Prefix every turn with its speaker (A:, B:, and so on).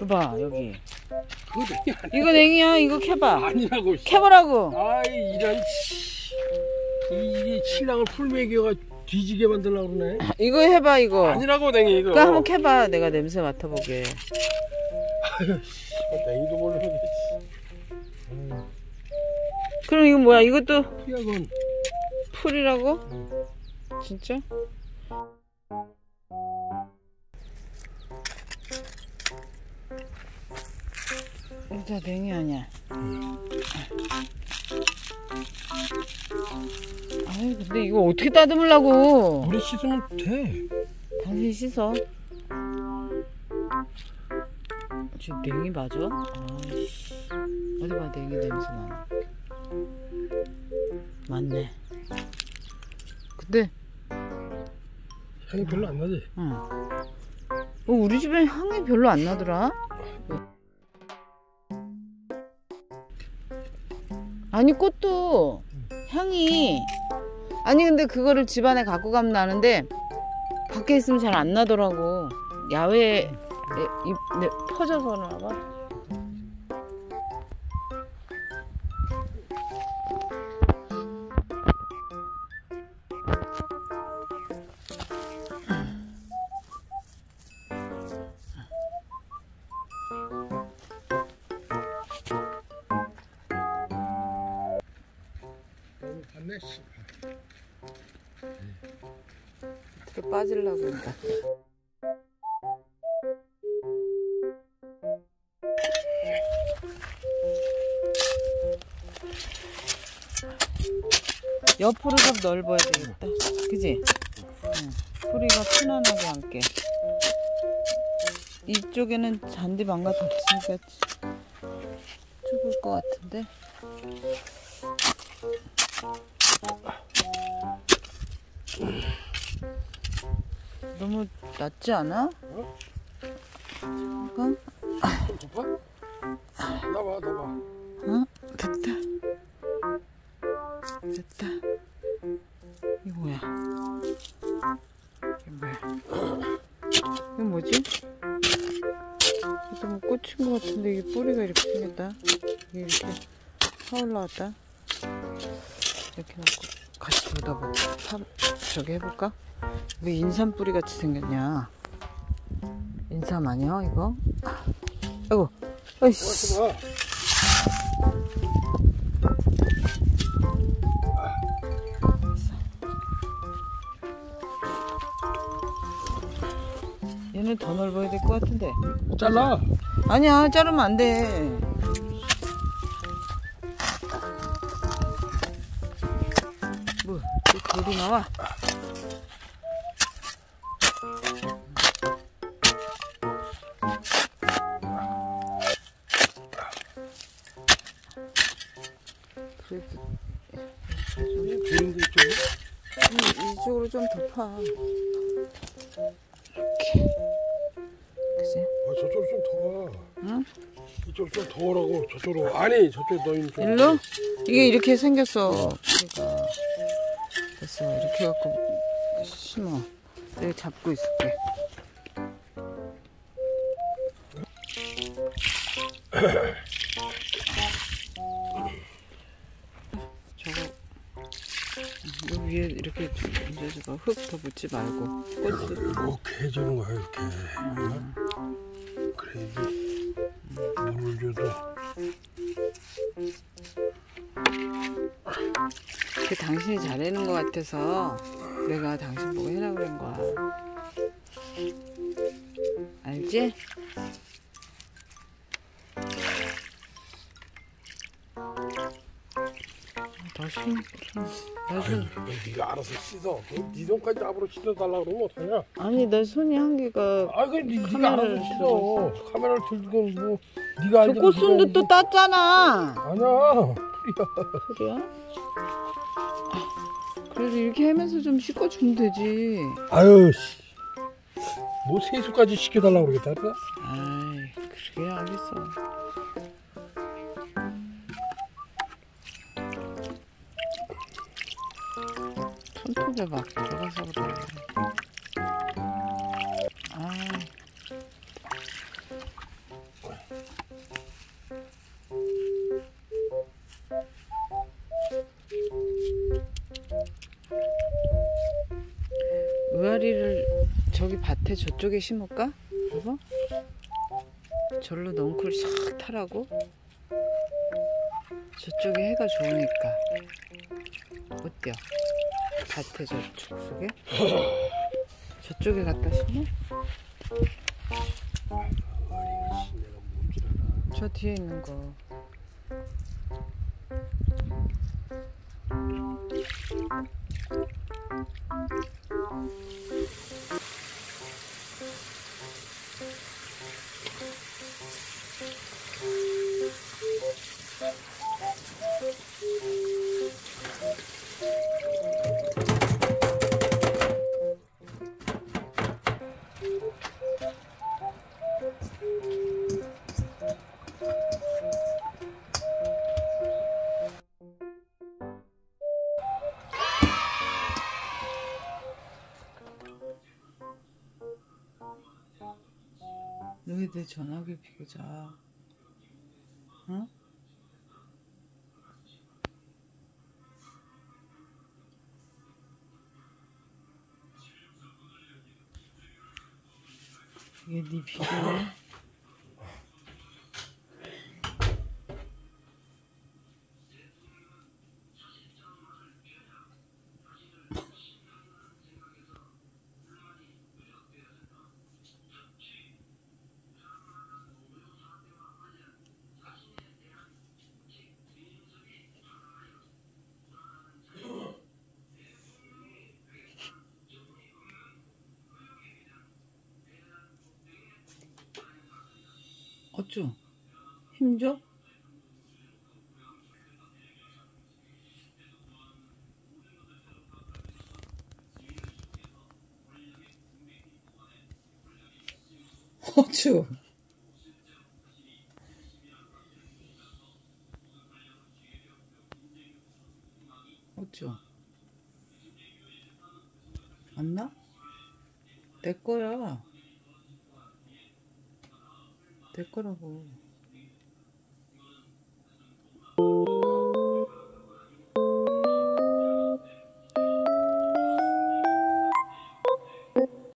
A: 봐봐 여기 이거 냉이야 이거 캐봐
B: 아니라고. 씨.
A: 캐보라고
B: 아이 이런 씨. 이 신랑을 풀메기가 뒤지게 만들려고 그러네.
A: 이거 해봐 이거
B: 아니라고 냉이 이거.
A: 그거 한번 캐봐 내가 냄새 맡아보게
B: 씨. 냉이도 모르는
A: 그럼 이거 뭐야 이것도. 풀이라고? 진짜? 다 냉이 아니야 아유 근데 이거 어떻게 따듬으려고
B: 물에 씻으면 돼.
A: 당신 씻어 저 냉이 맞아? 아이씨 어디 봐 냉이 냄새 나 맞네 근데
B: 향이 별로 안 나지.
A: 응. 어, 우리 집에 향이 별로 안 나더라 아니 꽃도 향이 아니 근데 그거를 집안에 갖고 가면 나는데 밖에 있으면 잘 안 나더라고. 야외에 에, 이- 네, 퍼져서 나봐 어떻게 빠질라고 그러니까 옆으로 좀 넓어야 되겠다. 그지? 응. 뿌리가 편안하게 앉게 이쪽에는 잔디 망가 덮치니까 좁을 것 같은데 너무 낮지 않아? 잠깐
B: 덮어? 나봐 나봐.
A: 어? 됐다. 됐다. 이거 뭐야? 이게 뭐야? 이거 뭐지? 이거 뭐 꽂힌 것 같은데 이게 뿌리가 이렇게 생겼다. 이게 이렇게 파 올라왔다. 이렇게 놓고 같이 파, 저기 해볼까? 왜 인삼 뿌리 같이 생겼냐? 인삼 아니야 이거? 아이고, 아이씨.
B: 봐.
A: 얘는 더 넓어야 될 것 같은데.
B: 잘라.
A: 아니야, 자르면 안 돼. 또 돌이 나와? 이- 이쪽으로 좀 덮어. 이렇게. 그지?
B: 아, 저쪽으로 좀더 가.
A: 응?
B: 이쪽 좀 더라고 저쪽으로. 아니 저쪽 너 있는 쪽.
A: 일로? 이게 이렇게 생겼어. 뿌리가. 됐어. 이렇게 해갖고 심어. 내가 잡고 있을게. 저거 여기 위에 이렇게 얹어줘봐. 흙 더 묻지 말고. 꽃을.
B: 이렇게 해주는 거야 이렇게. 응? 그래야지 물을 줘도.
A: 그 당신이 잘하는 것 같아서 내가 당신 보고 해라 그런 거야. 알지?
B: 아유,
A: 손.
B: 네가 알아서 씻어. 네 손까지 앞으로 씻어달라 그러면 어떡하냐?
A: 아니, 내 손이 한 개가.
B: 아, 그 네, 네가
A: 카메라를
B: 알아서 씻어. 카메라를 들고 뭐 네가
A: 저
B: 알지
A: 꽃순도 또 땄잖아.
B: 아니야.
A: 그래야? 그래도 이렇게 하면서 좀 씻어주면 되지.
B: 아유 씨. 뭐 세수까지 시켜달라고 그러겠다.
A: 아이, 그러게 알겠어. 손톱에 막 들어가서 그래. 저기 밭에 저쪽에 심을까? 여보? 절로 넝쿨 싹 타라고? 저쪽에 해가 좋으니까 어때요? 밭에 저쪽 속에? 저쪽에 갖다 심어? 저 뒤에 있는 거 왜 내 전화기 비교자 응? 이게 네 비교네 어쭈 힘줘? 어쭈 어쭈 안 나? 내 거야 될 거라고.